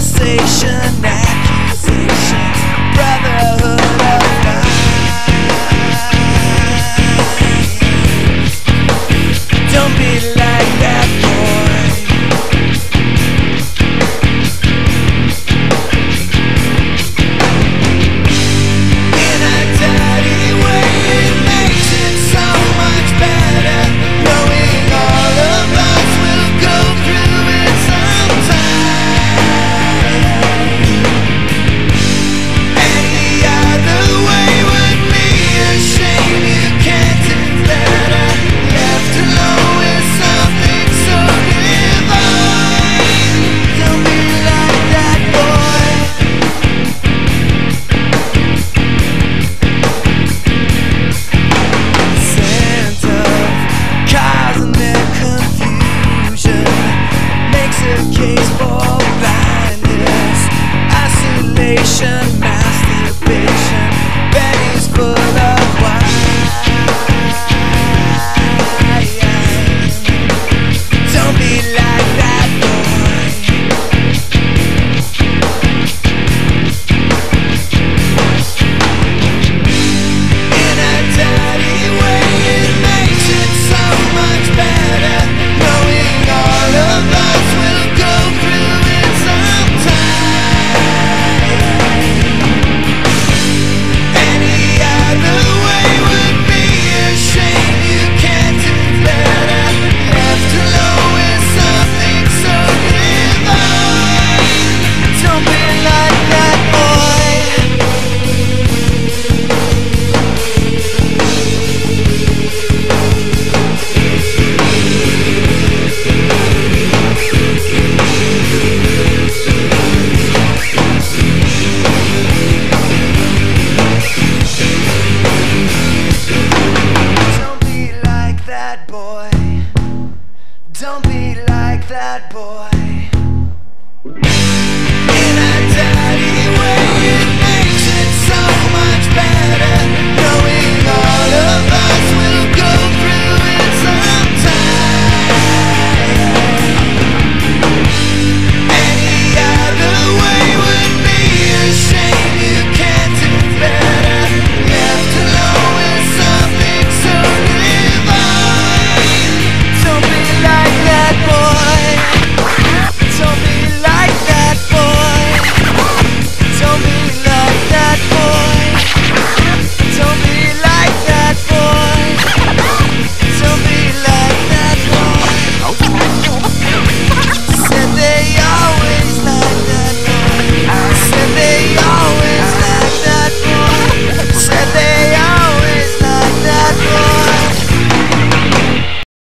station now. Don't be like that boy.